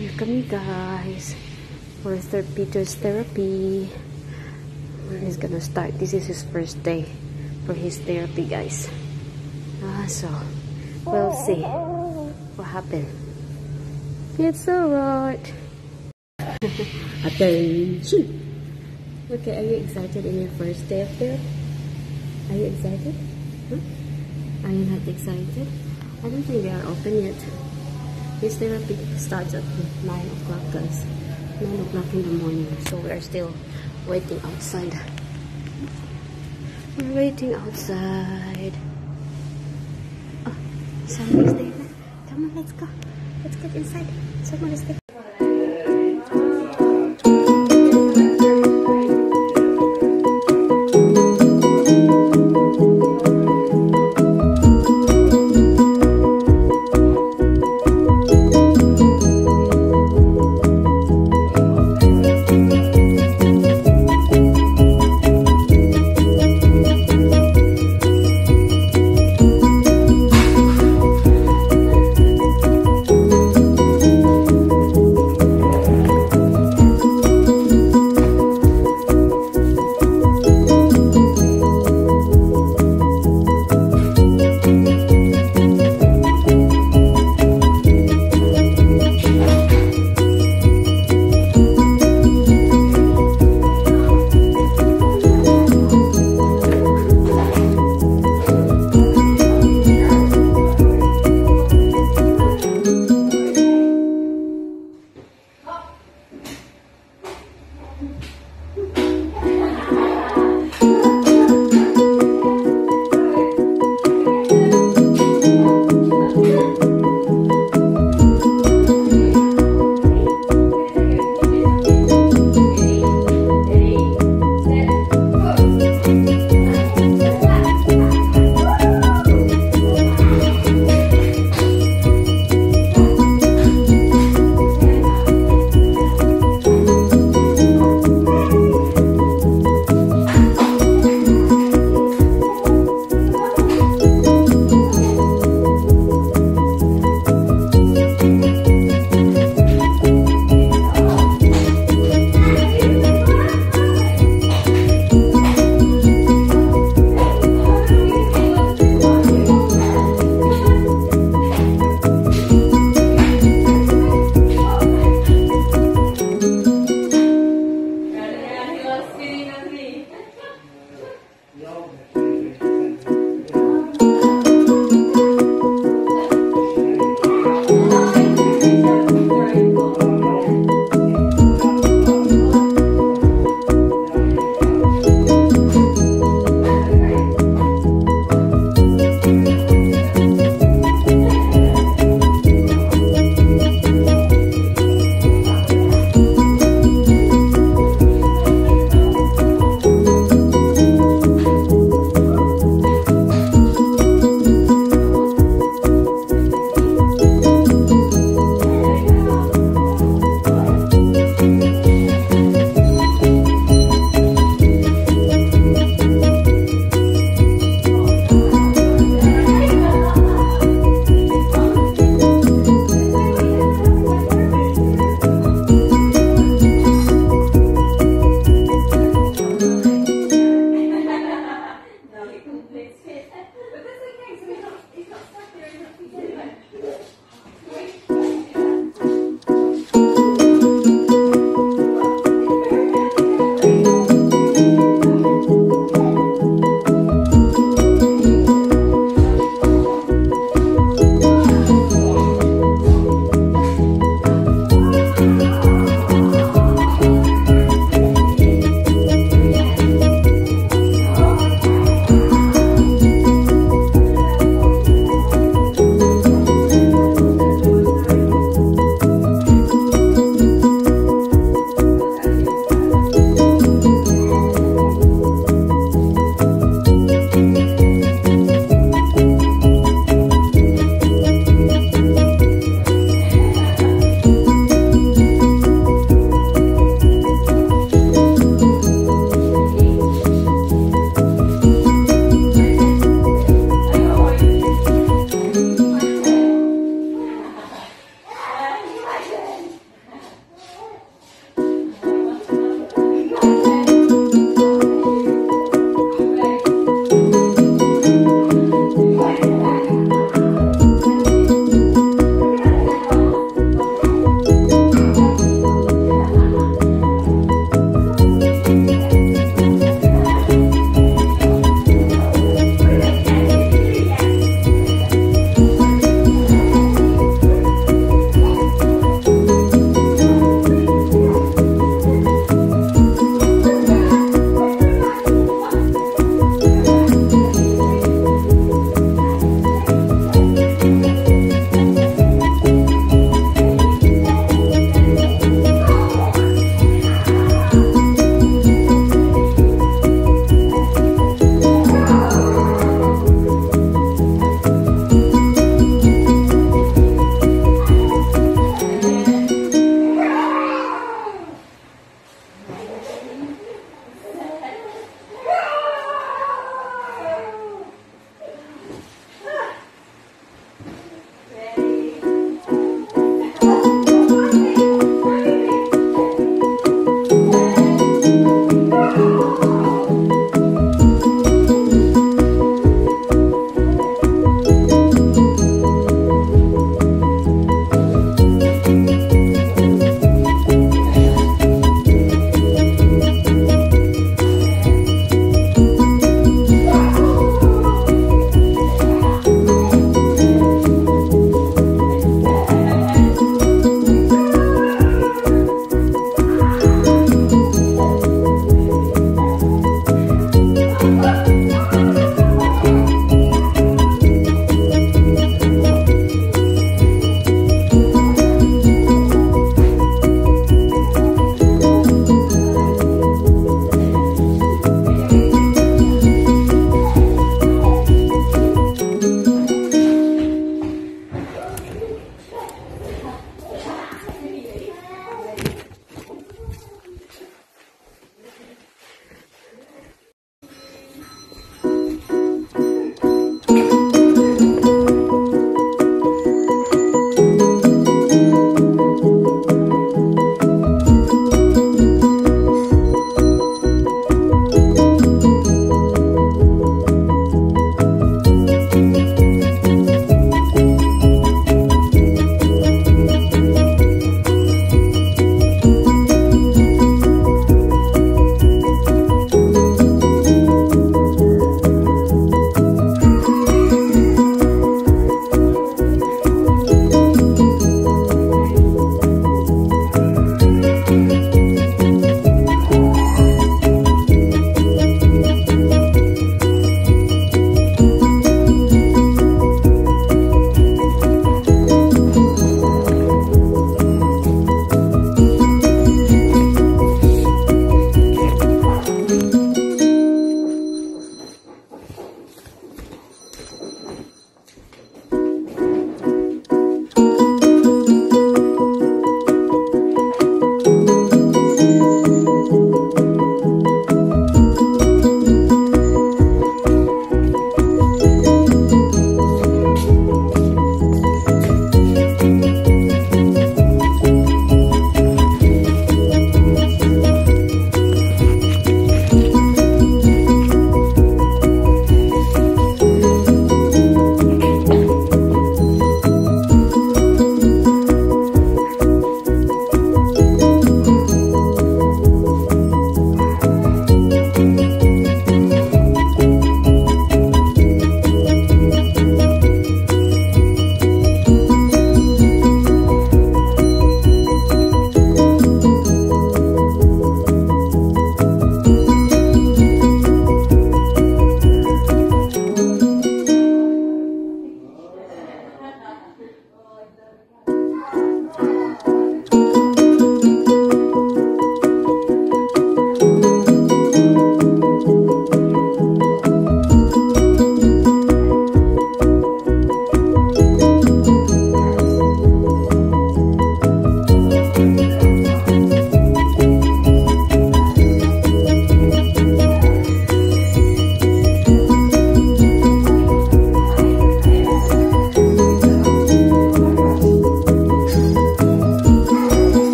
Here kami guys for Third Peter's therapy. He's gonna start. This is his first day for his therapy guys. Ah, so we'll see what happened. It's alright. Attention! Okay, are you excited in your first day of therapy? Are you excited? Huh? Are you not excited? I don't think they are open yet. His therapy starts at 9 o'clock, guys. 9 o'clock in the morning. So we are still waiting outside. We're waiting outside. Oh, someone is there. Come on, let's go. Let's get inside. Someone is there.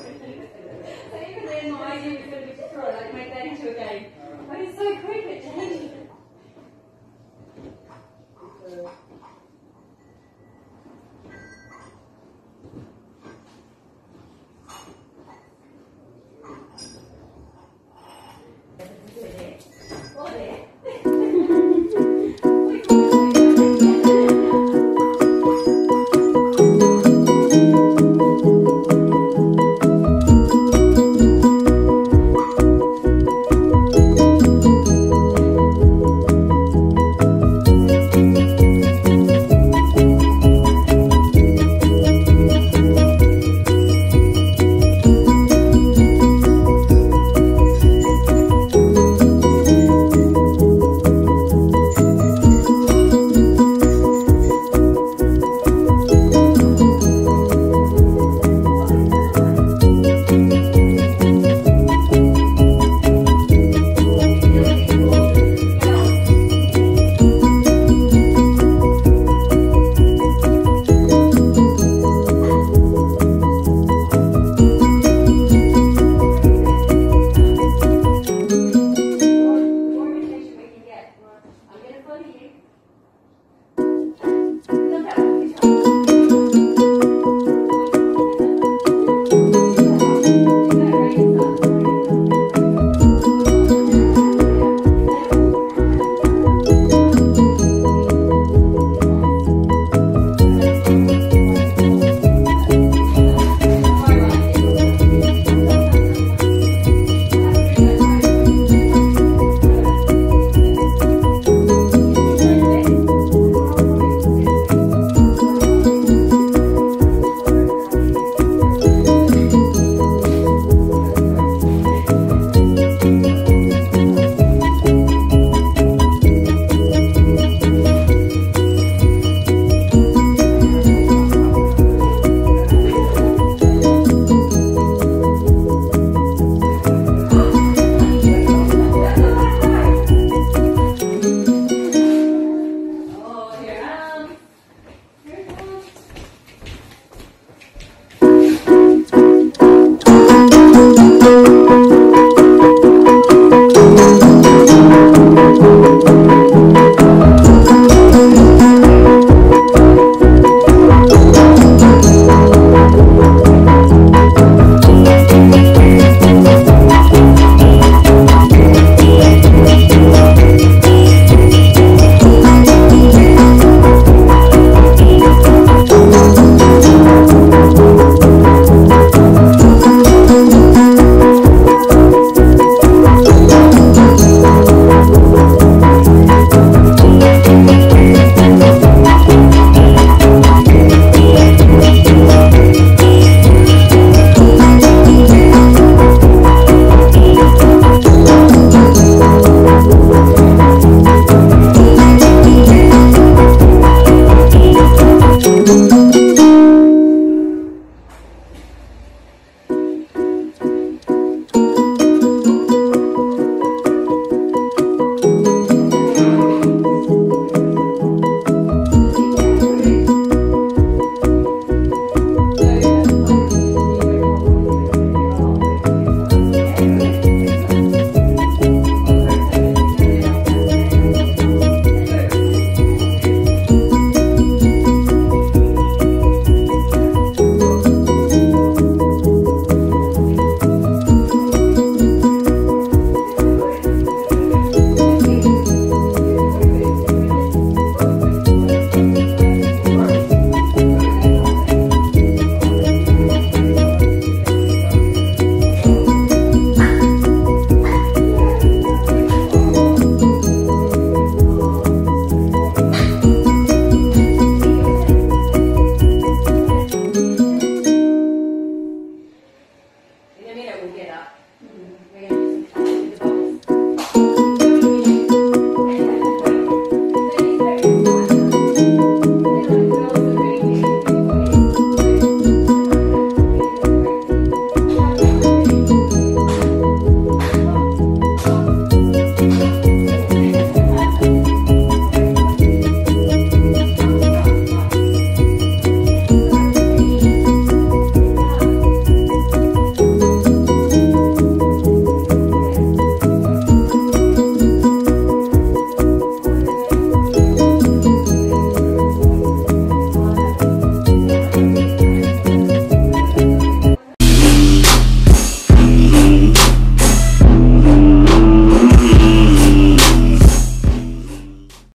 So even then, my to be to throw, like that into a